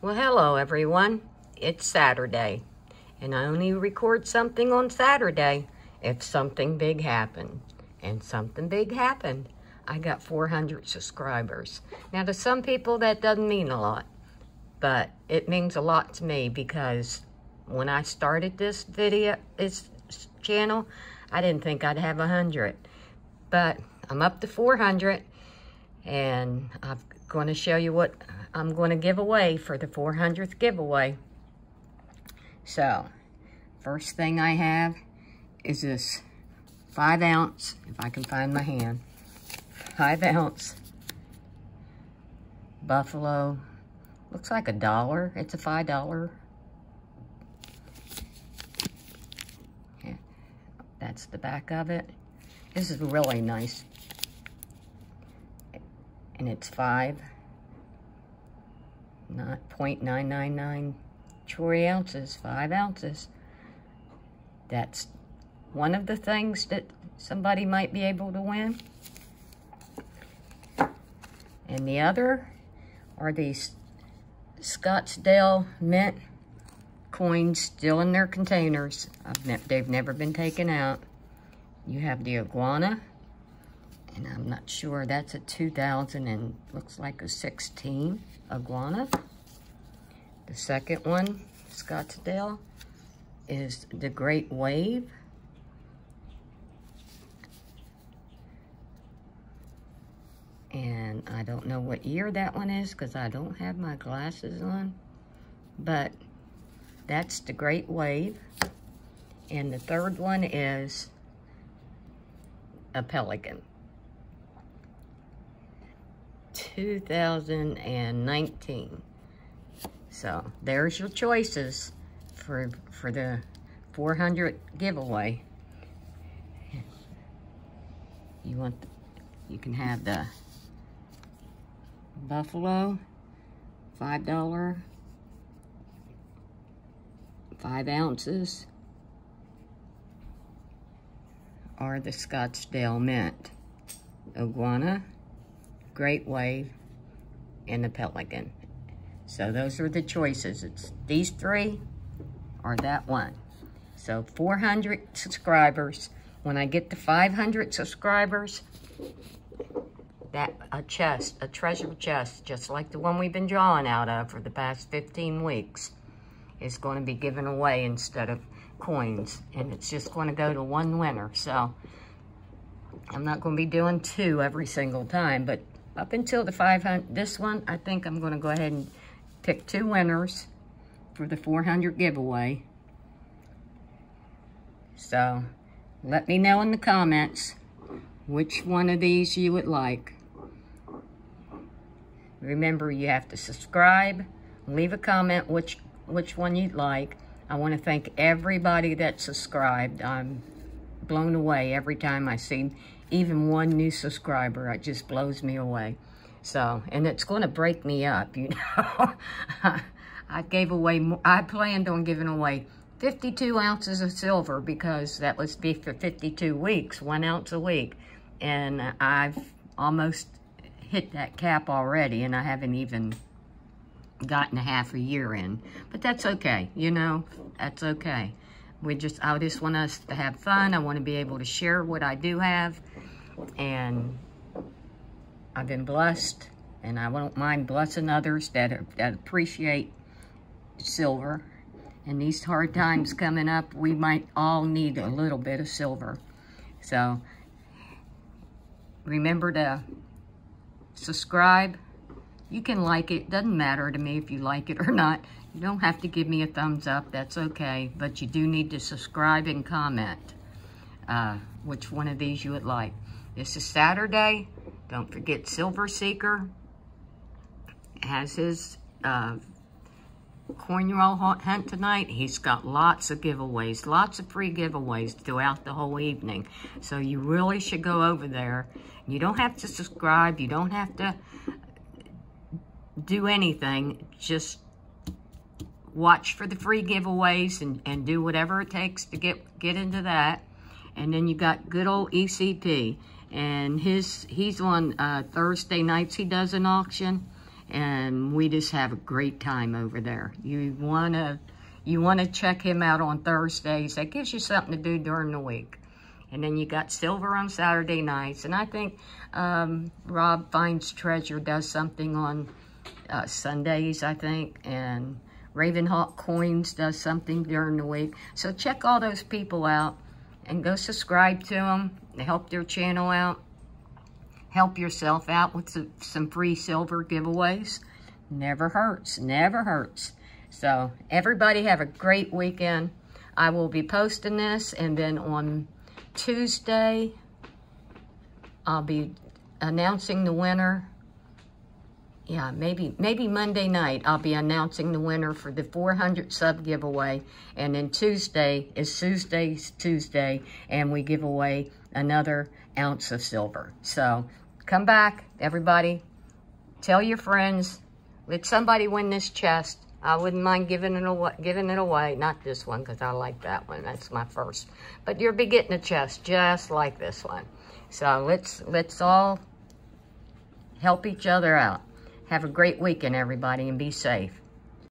Well, hello everyone. It's Saturday, and I only record something on Saturday if something big happened. And something big happened. I got 400 subscribers. Now, to some people, that doesn't mean a lot, but it means a lot to me because when I started this video, this channel, I didn't think I'd have 100. But I'm up to 400, and I'm going to show you what I'm going to give away for the 400th giveaway. So, first thing I have is this five ounce, if I can find my hand, five ounce Buffalo, looks like a dollar. It's a five dollar. Yeah, that's the back of it. This is really nice. And it's five not 0.999 troy ounces, five ounces. That's one of the things that somebody might be able to win. And the other are these Scottsdale Mint coins still in their containers. Ne they've never been taken out. You have the iguana, and I'm not sure, that's a 2000 and looks like a 16 iguana. The second one, Scottsdale, is the Great Wave. And I don't know what year that one is because I don't have my glasses on. But that's the Great Wave. And the third one is a pelican. 2019. So there's your choices for for the 400 giveaway. You want, you can have the Buffalo, $5, 5 ounces, or the Scottsdale Mint. Iguana, Great Wave, and the Pelican. So those are the choices. It's these three or that one. So 400 subscribers. When I get to 500 subscribers, that a chest, a treasure chest, just like the one we've been drawing out of for the past 15 weeks, is going to be given away instead of coins. And it's just going to go to one winner. So I'm not going to be doing two every single time, but up until the 500, this one, I think I'm going to go ahead and pick two winners for the 400 giveaway. So, let me know in the comments which one of these you would like. Remember, you have to subscribe, leave a comment which, which one you'd like. I want to thank everybody that subscribed. I'm blown away every time I see even one new subscriber. It just blows me away. So, and it's going to break me up, you know. I gave away, I planned on giving away 52 ounces of silver because that was be for 52 weeks, one ounce a week. And I've almost hit that cap already and I haven't even gotten a half a year in. But that's okay, you know, that's okay. We just, I just want us to have fun. I want to be able to share what I do have and I've been blessed, and I won't mind blessing others that, that appreciate silver. In these hard times coming up, we might all need a little bit of silver. So, remember to subscribe. You can like it. Doesn't matter to me if you like it or not. You don't have to give me a thumbs up. That's okay. But you do need to subscribe and comment uh, which one of these you would like. This is Saturday. Don't forget Silver Seeker has his uh, coin roll hunt tonight. He's got lots of giveaways, lots of free giveaways throughout the whole evening. So you really should go over there. You don't have to subscribe. You don't have to do anything. Just watch for the free giveaways and, and do whatever it takes to get, get into that. And then you got good old ECP and his he's on uh, Thursday nights he does an auction and we just have a great time over there. You want to you want to check him out on Thursdays. That gives you something to do during the week. And then you got Silver on Saturday nights. And I think um, Rob Finds Treasure does something on uh, Sundays, I think. And Ravenhawk Coins does something during the week. So check all those people out and go subscribe to them. Help their channel out. Help yourself out with some free silver giveaways. Never hurts. Never hurts. So everybody have a great weekend. I will be posting this and then on Tuesday, I'll be announcing the winner. Yeah, maybe maybe Monday night I'll be announcing the winner for the 400 sub giveaway. And then Tuesday is Tuesday's Tuesday and we give away another ounce of silver. So come back, everybody. Tell your friends. Let somebody win this chest. I wouldn't mind giving it away, giving it away. Not this one, because I like that one. That's my first. But you'll be getting a chest just like this one. So let's, let's all help each other out. Have a great weekend, everybody, and be safe.